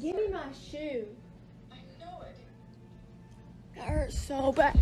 Give me my shoe. I know it. That hurts so bad.